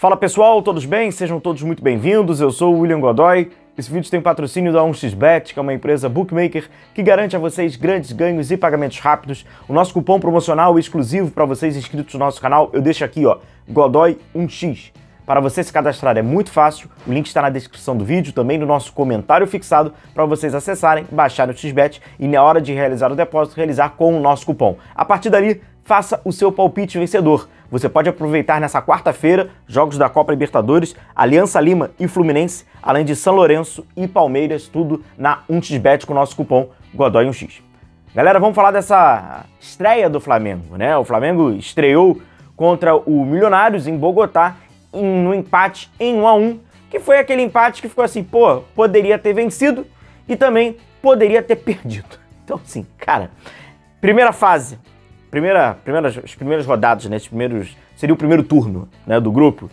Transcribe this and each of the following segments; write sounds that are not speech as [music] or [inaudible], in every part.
Fala pessoal, todos bem? Sejam todos muito bem-vindos. Eu sou o William Godoy. Esse vídeo tem patrocínio da 1xBet, que é uma empresa bookmaker que garante a vocês grandes ganhos e pagamentos rápidos. O nosso cupom promocional exclusivo para vocês inscritos no nosso canal, eu deixo aqui, ó, Godoy1x. Para você se cadastrar é muito fácil, o link está na descrição do vídeo, também no nosso comentário fixado, para vocês acessarem, baixarem o XBET e na hora de realizar o depósito, realizar com o nosso cupom. A partir dali, faça o seu palpite vencedor. Você pode aproveitar nessa quarta-feira jogos da Copa Libertadores, Aliança Lima e Fluminense, além de São Lourenço e Palmeiras, tudo na 1xBet com o nosso cupom Godoy1x. Galera, vamos falar dessa estreia do Flamengo, né? O Flamengo estreou contra o Milionários em Bogotá no empate em 1 a 1, que foi aquele empate que ficou assim, pô, poderia ter vencido e também poderia ter [laughs] perdido. Então assim, cara, primeira fase, primeira, primeiras, as primeiras rodadas, né, primeiros, seria o primeiro turno, né, do grupo.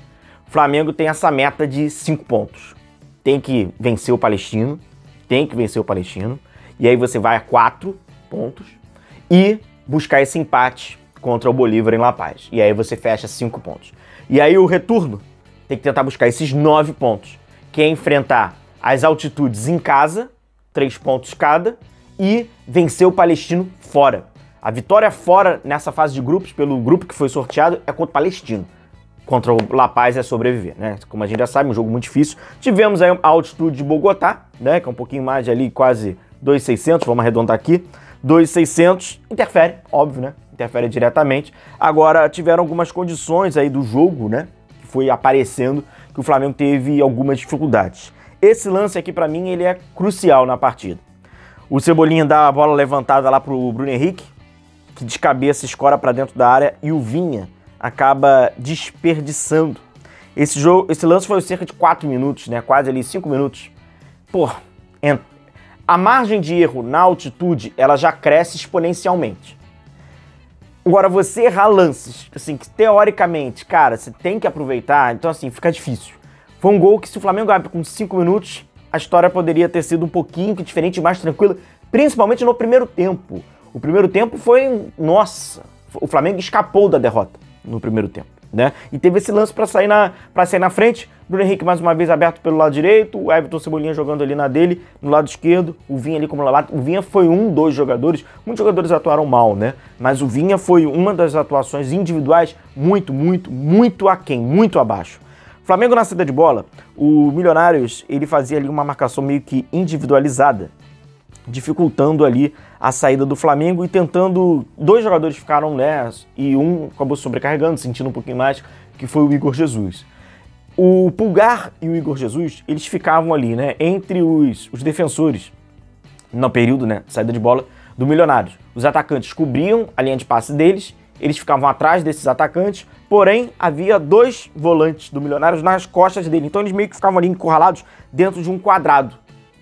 O Flamengo tem essa meta de cinco pontos. Tem que vencer o Palestino, tem que vencer o Palestino, e aí você vai a quatro pontos e buscar esse empate contra o Bolívar em La Paz. E aí você fecha cinco pontos. E aí o retorno tem que tentar buscar esses nove pontos, que é enfrentar as altitudes em casa, três pontos cada, e vencer o Palestino fora. A vitória fora nessa fase de grupos, pelo grupo que foi sorteado, é contra o Palestino. Contra o La Paz é sobreviver, né? Como a gente já sabe, um jogo muito difícil. Tivemos aí a altitude de Bogotá, né? Que é um pouquinho mais de ali, quase 2,600, vamos arredondar aqui. 2,600, interfere, óbvio, né? interfere diretamente. Agora, tiveram algumas condições aí do jogo, né? Que foi aparecendo que o Flamengo teve algumas dificuldades. Esse lance aqui, para mim, ele é crucial na partida. O Cebolinha dá a bola levantada lá pro Bruno Henrique, que de cabeça escora para dentro da área, e o Vinha acaba desperdiçando. Esse, jogo, esse lance foi cerca de 4 minutos, né? Quase ali 5 minutos. Pô, a margem de erro na altitude, ela já cresce exponencialmente. Agora, você errar lances, assim, que teoricamente, cara, você tem que aproveitar, então assim, fica difícil. Foi um gol que se o Flamengo abre com 5 minutos, a história poderia ter sido um pouquinho diferente, mais tranquila, principalmente no primeiro tempo. O primeiro tempo foi, nossa, o Flamengo escapou da derrota no primeiro tempo né? E teve esse lance para sair na para sair na frente. Bruno Henrique mais uma vez aberto pelo lado direito, o Everton Cebolinha jogando ali na dele, no lado esquerdo, o Vinha ali como lado. O Vinha foi um dos jogadores, muitos jogadores atuaram mal, né? Mas o Vinha foi uma das atuações individuais muito, muito, muito aquém, muito abaixo. Flamengo na saída de bola, o Milionários, ele fazia ali uma marcação meio que individualizada, dificultando ali a saída do Flamengo e tentando. Dois jogadores ficaram nessa e um acabou sobrecarregando, sentindo um pouquinho mais, que foi o Igor Jesus. O Pulgar e o Igor Jesus, eles ficavam ali, né, entre os, os defensores, no período, né, saída de bola do Milionários. Os atacantes cobriam a linha de passe deles, eles ficavam atrás desses atacantes, porém havia dois volantes do Milionários nas costas dele, então eles meio que ficavam ali encurralados dentro de um quadrado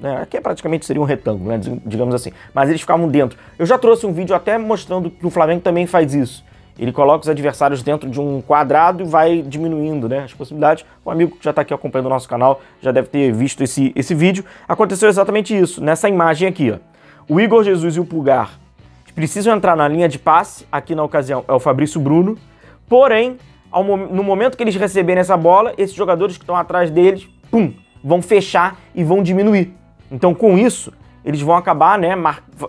né? Aqui é praticamente seria um retângulo, né? digamos assim. Mas eles ficavam dentro. Eu já trouxe um vídeo até mostrando que o Flamengo também faz isso. Ele coloca os adversários dentro de um quadrado e vai diminuindo né, as possibilidades. O amigo que já está aqui acompanhando o nosso canal já deve ter visto esse, esse vídeo. Aconteceu exatamente isso, nessa imagem aqui. Ó. O Igor Jesus e o Pulgar precisam entrar na linha de passe, aqui na ocasião é o Fabrício Bruno. Porém, ao, no momento que eles receberem essa bola, esses jogadores que estão atrás deles, pum, vão fechar e vão diminuir. Então, com isso, eles vão acabar, né,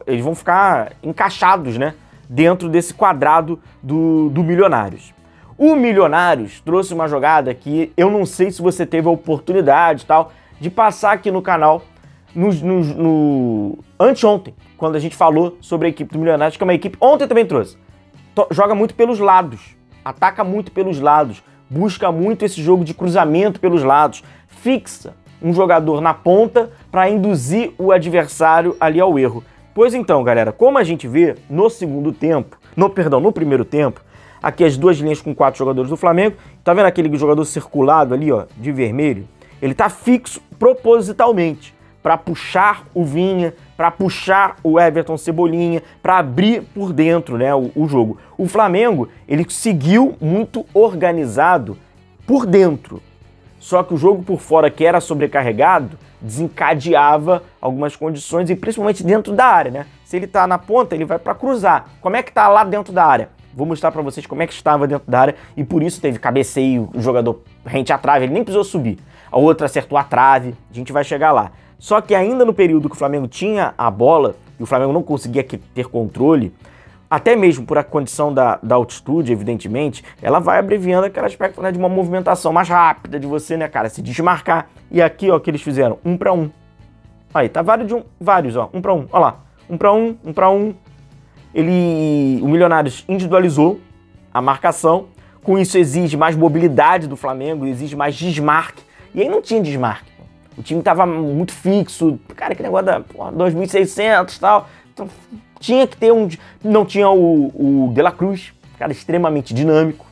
eles vão ficar encaixados, né, dentro desse quadrado do, do Milionários. O Milionários trouxe uma jogada que eu não sei se você teve a oportunidade tal de passar aqui no canal no, no, no anteontem, quando a gente falou sobre a equipe do Milionários, que é uma equipe ontem também trouxe. Joga muito pelos lados, ataca muito pelos lados, busca muito esse jogo de cruzamento pelos lados, fixa um jogador na ponta para induzir o adversário ali ao erro. Pois então, galera, como a gente vê no segundo tempo, no perdão, no primeiro tempo, aqui as duas linhas com quatro jogadores do Flamengo, tá vendo aquele jogador circulado ali, ó, de vermelho? Ele tá fixo propositalmente para puxar o Vinha, para puxar o Everton Cebolinha, para abrir por dentro, né, o, o jogo. O Flamengo, ele seguiu muito organizado por dentro. Só que o jogo por fora, que era sobrecarregado, desencadeava algumas condições e principalmente dentro da área, né? Se ele tá na ponta, ele vai para cruzar. Como é que tá lá dentro da área? Vou mostrar para vocês como é que estava dentro da área e por isso teve cabeceio, o jogador rente à trave, ele nem precisou subir. A outra acertou a trave, a gente vai chegar lá. Só que ainda no período que o Flamengo tinha a bola e o Flamengo não conseguia ter controle, até mesmo por a condição da, da altitude, evidentemente, ela vai abreviando aquele aspecto né, de uma movimentação mais rápida de você, né, cara, se desmarcar. E aqui, ó, que eles fizeram, um para um. Aí, tá vários, de um, vários, ó, um para um, ó lá, um para um, um para um. Ele, o Milionários individualizou a marcação, com isso exige mais mobilidade do Flamengo, exige mais desmarque. E aí não tinha desmarque. O time tava muito fixo, cara, que negócio da 2.600 e tal. Então tinha que ter um. Não tinha o, o De La Cruz, cara extremamente dinâmico.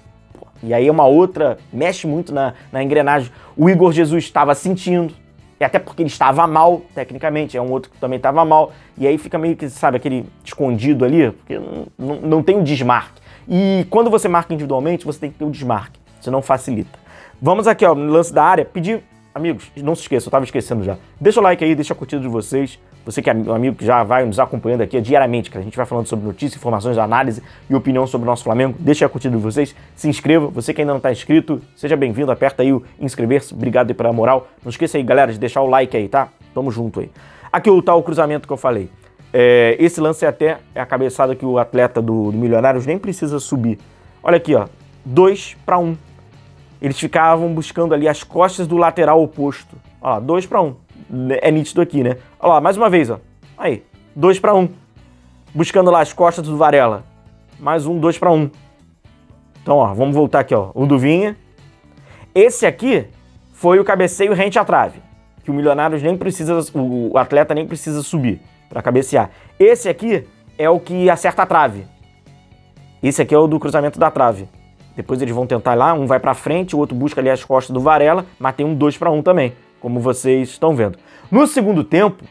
E aí é uma outra, mexe muito na, na engrenagem. O Igor Jesus estava sentindo, e até porque ele estava mal, tecnicamente, é um outro que também estava mal. E aí fica meio que, sabe, aquele escondido ali, porque não, não, tem o desmarque. E quando você marca individualmente, você tem que ter o desmarque, senão facilita. Vamos aqui, ó, no lance da área, pedir Amigos, não se esqueçam, eu estava esquecendo já. Deixa o like aí, deixa a curtida de vocês. Você que é um amigo que já vai nos acompanhando aqui diariamente, que a gente vai falando sobre notícias, informações, análise e opinião sobre o nosso Flamengo. Deixa a curtida de vocês, se inscreva. Você que ainda não está inscrito, seja bem-vindo, aperta aí o inscrever-se. Obrigado aí pela moral. Não esqueça aí, galera, de deixar o like aí, tá? Tamo junto aí. Aqui o tal cruzamento que eu falei. É, esse lance é até é a cabeçada que o atleta do, do Milionários nem precisa subir. Olha aqui, ó. 2 para 1. Um eles ficavam buscando ali as costas do lateral oposto. Ó, dois para um. É nítido aqui, né? Olha lá, mais uma vez, ó. Aí, dois para um. Buscando lá as costas do Varela. Mais um, dois para um. Então, ó, vamos voltar aqui, ó. O do Vinha. Esse aqui foi o cabeceio rente à trave. Que o Milionários nem precisa, o atleta nem precisa subir para cabecear. Esse aqui é o que acerta a trave. Esse aqui é o do cruzamento da trave. Depois eles vão tentar lá, um vai para frente, o outro busca ali as costas do Varela, mas tem um 2 para 1 também, como vocês estão vendo. No segundo tempo,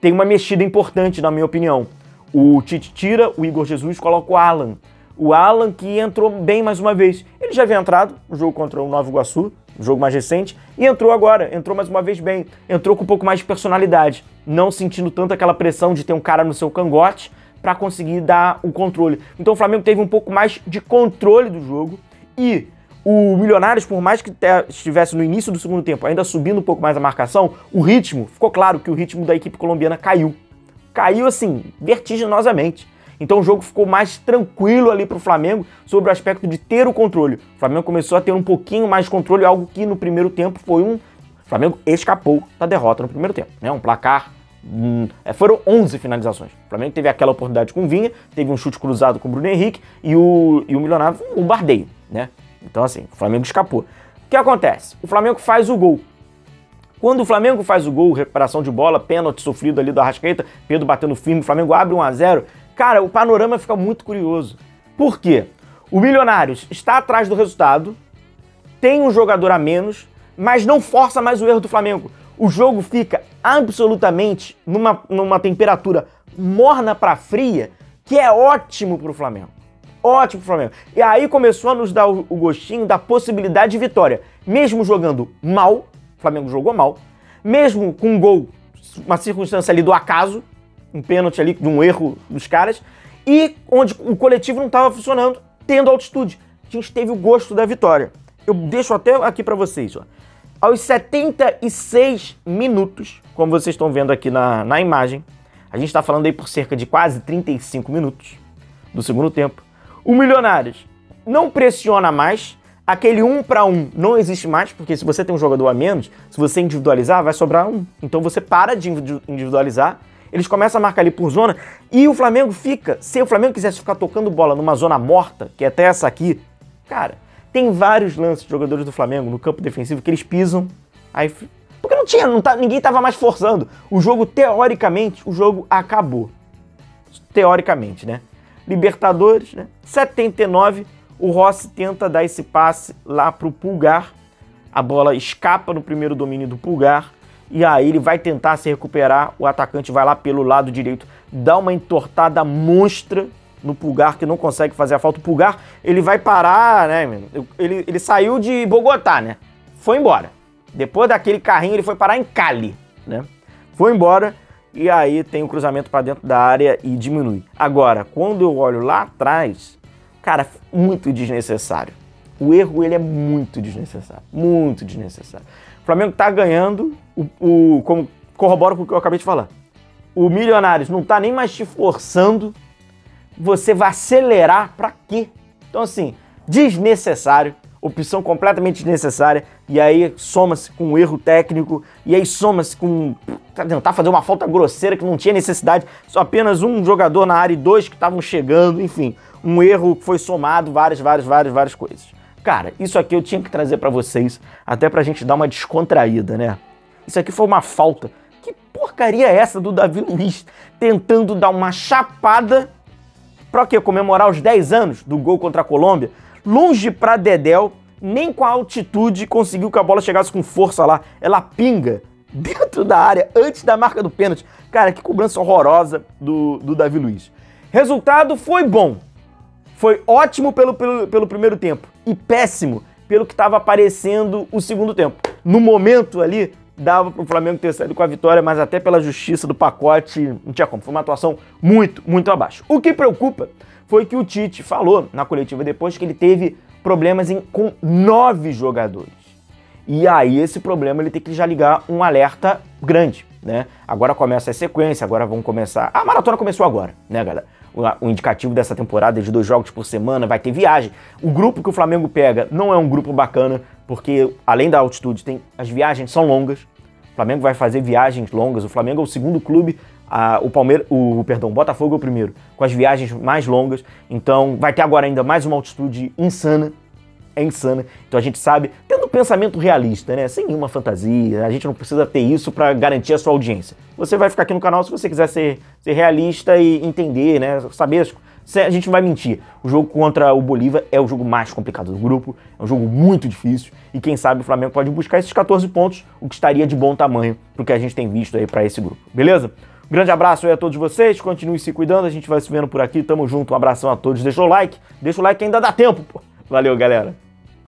tem uma mexida importante, na minha opinião. O Tite tira, o Igor Jesus coloca o Alan. O Alan que entrou bem mais uma vez. Ele já havia entrado no jogo contra o Nova Iguaçu, o jogo mais recente, e entrou agora, entrou mais uma vez bem, entrou com um pouco mais de personalidade, não sentindo tanto aquela pressão de ter um cara no seu cangote para conseguir dar o controle. Então o Flamengo teve um pouco mais de controle do jogo e o Milionários, por mais que estivesse no início do segundo tempo, ainda subindo um pouco mais a marcação, o ritmo, ficou claro que o ritmo da equipe colombiana caiu. Caiu assim, vertiginosamente. Então o jogo ficou mais tranquilo ali para o Flamengo sobre o aspecto de ter o controle. O Flamengo começou a ter um pouquinho mais de controle, algo que no primeiro tempo foi um. O Flamengo escapou da derrota no primeiro tempo. Né? Um placar. Hum, é, foram 11 finalizações. O Flamengo teve aquela oportunidade com o Vinha, teve um chute cruzado com o Bruno Henrique e o, e o Milionário um bombardeio né? Então, assim, o Flamengo escapou. O que acontece? O Flamengo faz o gol. Quando o Flamengo faz o gol, recuperação de bola, pênalti sofrido ali do Arrascaeta, Pedro batendo firme, o Flamengo abre 1 a 0 Cara, o panorama fica muito curioso. Por quê? O Milionários está atrás do resultado, tem um jogador a menos, mas não força mais o erro do Flamengo. O jogo fica absolutamente numa, numa temperatura morna para fria, que é ótimo para o Flamengo. Ótimo Flamengo. E aí começou a nos dar o, gostinho da possibilidade de vitória. Mesmo jogando mal, o Flamengo jogou mal, mesmo com um gol, uma circunstância ali do acaso, um pênalti ali de um erro dos caras, e onde o coletivo não estava funcionando, tendo altitude. A gente teve o gosto da vitória. Eu deixo até aqui para vocês, ó. Aos 76 minutos, como vocês estão vendo aqui na, na imagem, a gente está falando aí por cerca de quase 35 minutos do segundo tempo. O Milionários não pressiona mais, aquele um para um não existe mais, porque se você tem um jogador a menos, se você individualizar, vai sobrar um. Então você para de individualizar, eles começam a marcar ali por zona e o Flamengo fica. Se o Flamengo quisesse ficar tocando bola numa zona morta, que é até essa aqui, cara, tem vários lances de jogadores do Flamengo no campo defensivo que eles pisam, aí porque não tinha, não tá, ninguém estava mais forçando. O jogo teoricamente, o jogo acabou. Teoricamente, né? Libertadores, né? 79, o Rossi tenta dar esse passe lá para o Pulgar. A bola escapa no primeiro domínio do Pulgar. E aí ele vai tentar se recuperar. O atacante vai lá pelo lado direito, dá uma entortada monstra no Pulgar, que não consegue fazer a falta. O Pulgar, ele vai parar, né? Ele, ele saiu de Bogotá, né? Foi embora. Depois daquele carrinho, ele foi parar em Cali, né? Foi embora e aí tem o cruzamento para dentro da área e diminui. Agora, quando eu olho lá atrás, cara, muito desnecessário. O erro ele é muito desnecessário, muito desnecessário. O Flamengo tá ganhando, o, o como corrobora com o que eu acabei de falar. O Milionários não tá nem mais te forçando, você vai acelerar para quê? Então assim, desnecessário, opção completamente desnecessária, e aí soma-se com um erro técnico, e aí soma-se com tentar fazer uma falta grosseira que não tinha necessidade, só apenas um jogador na área e dois que estavam chegando, enfim, um erro que foi somado, várias, várias, várias, várias coisas. Cara, isso aqui eu tinha que trazer para vocês, até pra gente dar uma descontraída, né? Isso aqui foi uma falta. Que porcaria é essa do Davi Luiz tentando dar uma chapada pra quê? Comemorar os 10 anos do gol contra a Colômbia? longe para Dedel, nem com a altitude conseguiu que a bola chegasse com força lá. Ela pinga [laughs] dentro da área, antes da marca do pênalti. Cara, que cobrança horrorosa do, do Davi Luiz. Resultado foi bom. Foi ótimo pelo, pelo, pelo primeiro tempo e péssimo pelo que estava aparecendo o segundo tempo. No momento ali, dava para o Flamengo ter saído com a vitória, mas até pela justiça do pacote, não tinha como. Foi uma atuação muito, muito abaixo. O que preocupa foi que o Tite falou na coletiva depois que ele teve problemas em, com nove jogadores. E aí esse problema ele tem que já ligar um alerta grande, né? Agora começa a sequência, agora vão começar... A maratona começou agora, né, galera? O, indicativo dessa temporada é de dois jogos por semana, vai ter viagem. O grupo que o Flamengo pega não é um grupo bacana, porque além da altitude, tem as viagens são longas. O Flamengo vai fazer viagens longas. O Flamengo é o segundo clube a, o Palmeiras, o perdão, o Botafogo é o primeiro, com as viagens mais longas. Então vai ter agora ainda mais uma altitude insana. É insana. Então a gente sabe, tendo um pensamento realista, né? Sem nenhuma fantasia, a gente não precisa ter isso para garantir a sua audiência. Você vai ficar aqui no canal se você quiser ser, ser realista e entender, né? Saber a gente vai mentir. O jogo contra o Bolívar é o jogo mais complicado do grupo, é um jogo muito difícil e quem sabe o Flamengo pode buscar esses 14 pontos, o que estaria de bom tamanho pro que a gente tem visto aí para esse grupo. Beleza? Grande abraço aí a todos vocês, continue se cuidando, a gente vai se vendo por aqui, tamo junto, um abração a todos, deixa o like, deixa o like que ainda dá tempo, pô. Valeu, galera.